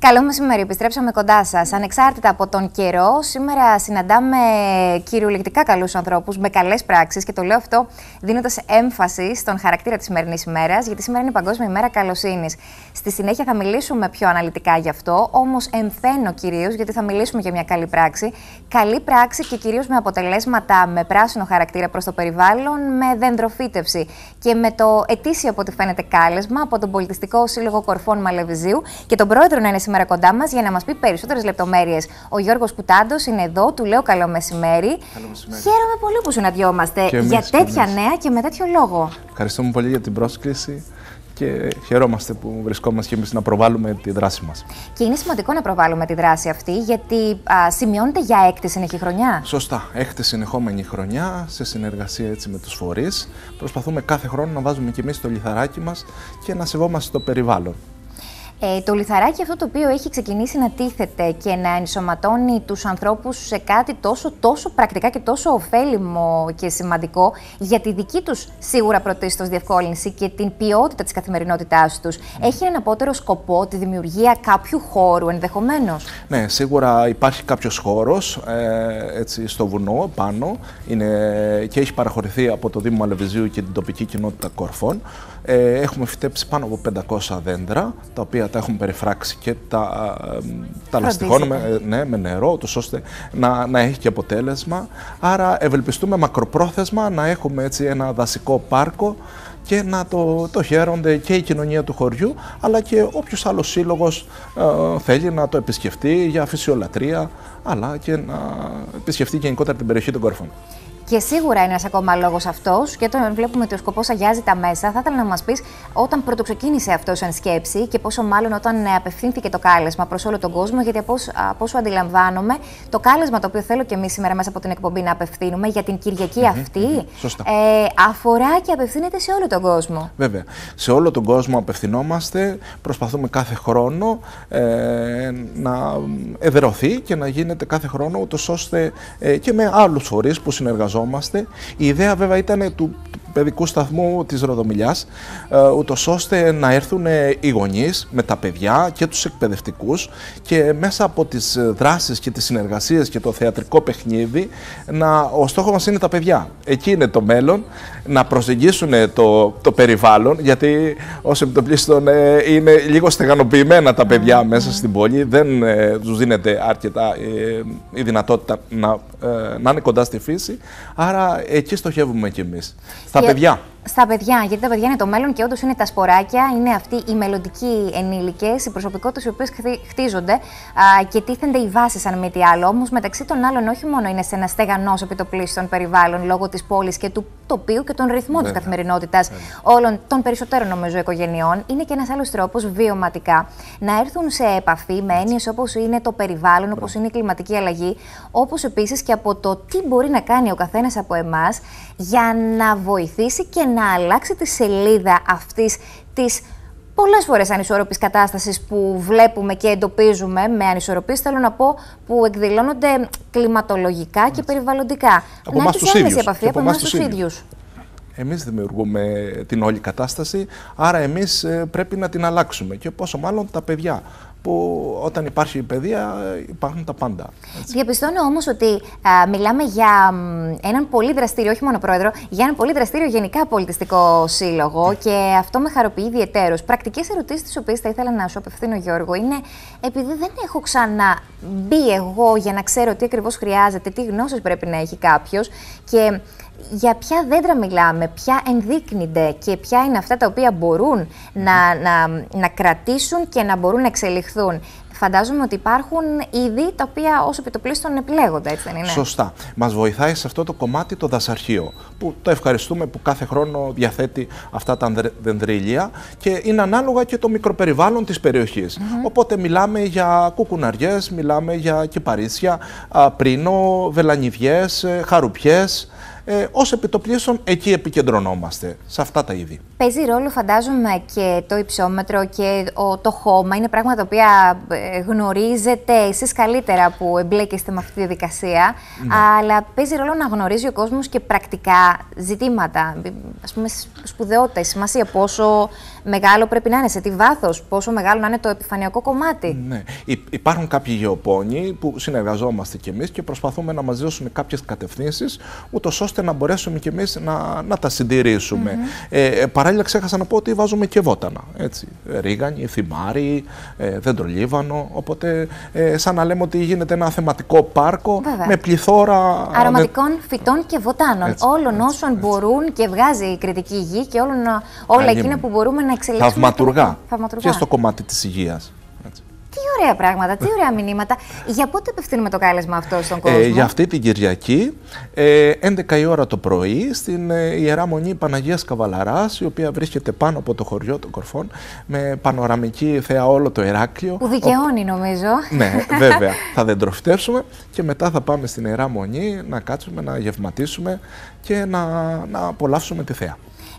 Καλό μεσημέρι, επιστρέψαμε κοντά σας. Ανεξάρτητα από τον καιρό, σήμερα συναντάμε κυριολεκτικά καλούς ανθρώπους με καλές πράξεις και το λέω αυτό δίνοντας έμφαση στον χαρακτήρα της σημερινής ημέρας, γιατί σήμερα είναι η Παγκόσμια ημέρα Καλοσύνης. Στη συνέχεια θα μιλήσουμε πιο αναλυτικά γι' αυτό, όμως εμφαίνω κυρίως γιατί θα μιλήσουμε για μια καλή πράξη. Καλή πράξη και κυρίως με αποτελέσματα με πράσινο χαρακτήρα προς το περιβάλλον, με δεντροφύτευση και με το ετήσιο από ό,τι φαίνεται κάλεσμα από τον Πολιτιστικό Σύλλογο Κορφών Μαλεβιζίου και τον πρόεδρο να είναι σήμερα κοντά μας για να μας πει περισσότερες λεπτομέρειες. Ο Γιώργος Κουτάντος είναι εδώ, του λέω καλό μεσημέρι. Καλό μεσημέρι. Χαίρομαι πολύ που συναντιόμαστε για τέτοια νέα και με τέτοιο λόγο. Ευχαριστούμε πολύ για την πρόσκληση και χαιρόμαστε που βρισκόμαστε και εμείς να προβάλλουμε τη δράση μας. Και είναι σημαντικό να προβάλλουμε τη δράση αυτή, γιατί α, σημειώνεται για έκτη συνεχή χρονιά. Σωστά. Έκτη συνεχόμενη χρονιά, σε συνεργασία έτσι με τους φορείς. Προσπαθούμε κάθε χρόνο να βάζουμε και εμείς το λιθαράκι μας και να σεβόμαστε το περιβάλλον. Ε, το λιθαράκι αυτό το οποίο έχει ξεκινήσει να τίθεται και να ενσωματώνει τους ανθρώπους σε κάτι τόσο, τόσο πρακτικά και τόσο ωφέλιμο και σημαντικό για τη δική τους σίγουρα πρωτίστως διευκόλυνση και την ποιότητα της καθημερινότητάς τους. Έχει έναν απότερο σκοπό τη δημιουργία κάποιου χώρου ενδεχομένως. Ναι, σίγουρα υπάρχει κάποιος χώρος ε, έτσι, στο βουνό πάνω είναι, και έχει παραχωρηθεί από το Δήμο Μαλεβιζίου και την τοπική κοινότητα Κορφών. Ε, έχουμε φυτέψει πάνω από 500 δέντρα, τα οποία τα έχουμε περιφράξει και τα, τα λαστιχώνουμε ε, ναι, με νερό, τους, ώστε να, να έχει και αποτέλεσμα. Άρα ευελπιστούμε μακροπρόθεσμα να έχουμε έτσι ένα δασικό πάρκο και να το, το χαίρονται και η κοινωνία του χωριού, αλλά και όποιος άλλος σύλλογος ε, θέλει να το επισκεφτεί για φυσιολατρία, αλλά και να επισκεφτεί γενικότερα την περιοχή των Κορφών. Και σίγουρα είναι ένας ακόμα λόγος αυτός, και όταν βλέπουμε ότι ο σκοπός αγιάζει τα μέσα, θα ήθελα να μας πεις όταν πρωτοξεκίνησε αυτός σαν σκέψη και πόσο μάλλον όταν ε, απευθύνθηκε το κάλεσμα προς όλο τον κόσμο, γιατί από όσο αντιλαμβάνομαι, το κάλεσμα το οποίο θέλω και εμείς σήμερα μέσα από την εκπομπή να απευθύνουμε για την Κυριακή αυτή, ε, αφορά και απευθύνεται σε όλο τον κόσμο. Βέβαια. Σε όλο τον κόσμο απευθυνόμαστε, προσπαθούμε κάθε χρόνο ε, να εδρεωθεί και να γίνεται κάθε χρόνο, ούτως ώστε ε, και με άλλους φορείς που συνεργαζόμαστε η ιδέα βέβαια ήταν του, παιδικού σταθμού της Ροδομιλιάς, ε, ούτως ώστε να έρθουν οι γονείς με τα παιδιά και τους εκπαιδευτικούς και μέσα από τις δράσεις και τις συνεργασίες και το θεατρικό παιχνίδι, να, ο στόχος μας είναι τα παιδιά. Εκεί είναι το μέλλον, να προσεγγίσουν το, το περιβάλλον, γιατί ως επιτοπλίστων ε, είναι λίγο στεγανοποιημένα τα παιδιά μέσα στην πόλη, δεν ε, τους δίνεται αρκετά ε, η δυνατότητα να, να είναι κοντά στη φύση, άρα εκεί στοχεύουμε κι εμείς. Στα παιδιά. Στα παιδιά, γιατί τα παιδιά είναι το μέλλον και όντως είναι τα σποράκια, είναι αυτοί οι μελλοντικοί ενήλικες, οι προσωπικότητε οι οποίες χτίζονται α, και τίθενται οι βάσεις, αν μη τι άλλο. Όμως, μεταξύ των άλλων, όχι μόνο είναι σε ένα στεγανός επιτοπλίστων περιβάλλον λόγω της πόλης και του τοπίου και των ρυθμών της καθημερινότητας όλων των περισσότερων, νομίζω, οικογενειών, είναι και ένας άλλος τρόπος βιωματικά να έρθουν σε επαφή με έννοιες όπως είναι το περιβάλλον, όπως είναι η κλιματική αλλαγή, όπως επίσης και από το τι μπορεί να κάνει ο καθένας από εμάς για να βοηθήσει και να αλλάξει τη σελίδα αυτής της πολλές φορές ανισορροπής κατάστασης που βλέπουμε και εντοπίζουμε με ανισορροπίες, θέλω να πω, που εκδηλώνονται κλιματολογικά και περιβαλλοντικά. Από εμάς τους ίδιους. Επαφή, από εμάς τους ίδιους. Εμείς δημιουργούμε την όλη κατάσταση, άρα εμείς ε, πρέπει να την αλλάξουμε και πόσο μάλλον τα παιδιά που όταν υπάρχει παιδεία υπάρχουν τα πάντα. Έτσι. Διαπιστώνω όμως ότι α, μιλάμε για έναν πολύ δραστήριο, όχι μόνο πρόεδρο, για έναν πολύ δραστήριο γενικά πολιτιστικό σύλλογο και αυτό με χαροποιεί ιδιαιτέρως. Πρακτικές ερωτήσεις τις οποίες θα ήθελα να σου απευθύνω Γιώργο είναι επειδή δεν έχω ξαναμπεί εγώ για να ξέρω τι ακριβώς χρειάζεται, τι γνώσεις πρέπει να έχει κάποιος και για ποια δέντρα μιλάμε, ποια ενδείκνυνται και ποια είναι αυτά τα οποία μπορούν να, να, να κρατήσουν και να μπορούν να εξελιχθούν. Φαντάζομαι ότι υπάρχουν είδη τα οποία όσο επιτοπλίστων επιλέγονται, έτσι δεν είναι; Σωστά. Μας βοηθάει σε αυτό το κομμάτι το δασαρχείο, που το ευχαριστούμε που κάθε χρόνο διαθέτει αυτά τα δεντρίλια και είναι ανάλογα και το μικροπεριβάλλον της περιοχής. Οπότε μιλάμε για κουκουναριές, μιλάμε για κυπαρίσια, πρίνο, βελανιδιές, ε, χαρουπιές ε, ως επιτοπλίστων εκεί επικεντρωνόμαστε, σε αυτά τα είδη. Παίζει ρόλο, φαντάζομαι, και το υψόμετρο και το χώμα. Είναι πράγματα τα οποία ε, γνωρίζετε εσείς καλύτερα που εμπλέκεστε με αυτή τη διαδικασία. Ναι. Αλλά παίζει ρόλο να γνωρίζει ο κόσμος και πρακτικά ζητήματα. Α πούμε, σπουδαιότητα, σημασία, πόσο Μεγάλο πρέπει να είναι, σε τι βάθος, πόσο μεγάλο να είναι το επιφανειακό κομμάτι. Ναι. Υπάρχουν κάποιοι γεωπόνοι που συνεργαζόμαστε κι εμείς και προσπαθούμε να μας δώσουν κάποιες κατευθύνσεις, ούτως ώστε να μπορέσουμε κι εμείς να, να τα συντηρήσουμε. ε, ε, παράλληλα, ξέχασα να πω ότι βάζουμε και βότανα. Έτσι. Ρίγανη, θυμάρι, ε, δέντρο Οπότε, ε, σαν να λέμε ότι γίνεται ένα θεματικό πάρκο με πληθώρα. Αρωματικών φυτών και βοτάνων. Έτσι, όλων έτσι, όσων έτσι. μπορούν και βγάζει η κριτική γη και όλων, όλα εκείνα που μπορούμε να εξελίξουμε. Θαυματουργά. Και στο κομμάτι της υγείας. Τι ωραία πράγματα, τι ωραία μηνύματα. Για πότε απευθύνουμε το κάλεσμα αυτό στον κόσμο; Ε, για αυτή την Κυριακή, ε, 11 η ώρα το πρωί, στην ε, Ιερά Μονή Παναγίας Καβαλαράς, η οποία βρίσκεται πάνω από το χωριό των Κορφών, με πανοραμική θέα όλο το Εράκλειο. Που δικαιώνει νομίζω. Ναι, βέβαια. θα δεντροφυτεύσουμε και μετά θα πάμε στην Ιερά Μονή να κάτσουμε, να γευματίσουμε και να, να απολαύσουμε τη θέα.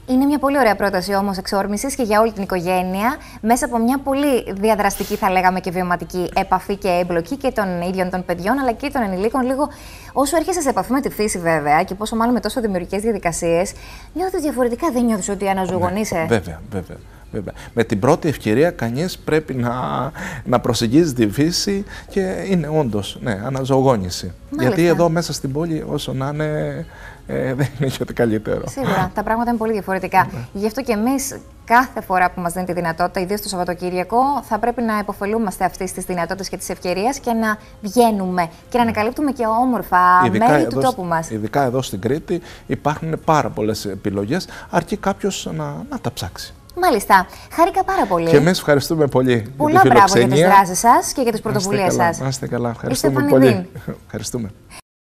Είναι μια πολύ ωραία πρόταση όμως εξόρμησης και για όλη την οικογένεια, μέσα από μια πολύ διαδραστική, θα λέγαμε, και βιωματική επαφή και εμπλοκή και των ίδιων των παιδιών, αλλά και των ενηλίκων. Λίγο όσο έρχεσαι σε επαφή με τη φύση, βέβαια, και πόσο μάλλον με τόσο δημιουργικές διαδικασίες, νιώθεις διαφορετικά. Δεν νιώθεις ότι αναζωογονείσαι. Ναι, βέβαια, βέβαια. Βέβαια. Με την πρώτη ευκαιρία κανείς πρέπει να, να προσεγγίζει τη φύση και είναι όντως ναι, αναζωογόνηση. Γιατί εδώ μέσα στην πόλη όσο να είναι ε, δεν είναι και καλύτερο. Σίγουρα. Τα πράγματα είναι πολύ διαφορετικά. Ναι. Γι' αυτό και εμείς κάθε φορά που μας δίνει τη δυνατότητα, ιδίως το Σαββατοκύριακο, θα πρέπει να υποφελούμαστε αυτής της δυνατότητας και της ευκαιρίας και να βγαίνουμε και να ανακαλύπτουμε και όμορφα ειδικά μέρη του τόπου μας. Ειδικά εδώ στην Κρήτη υπάρχουν πάρα πολλές επιλογές, αρκεί κάποιος να, να τα ψάξει. Μάλιστα. Χάρηκα πάρα πολύ. Και εμείς ευχαριστούμε πολύ. Πολλά μπράβο για τις δράσεις σας και για τις πρωτοβουλίες σας. Να είστε καλά. Ευχαριστούμε πολύ. Ευχαριστούμε.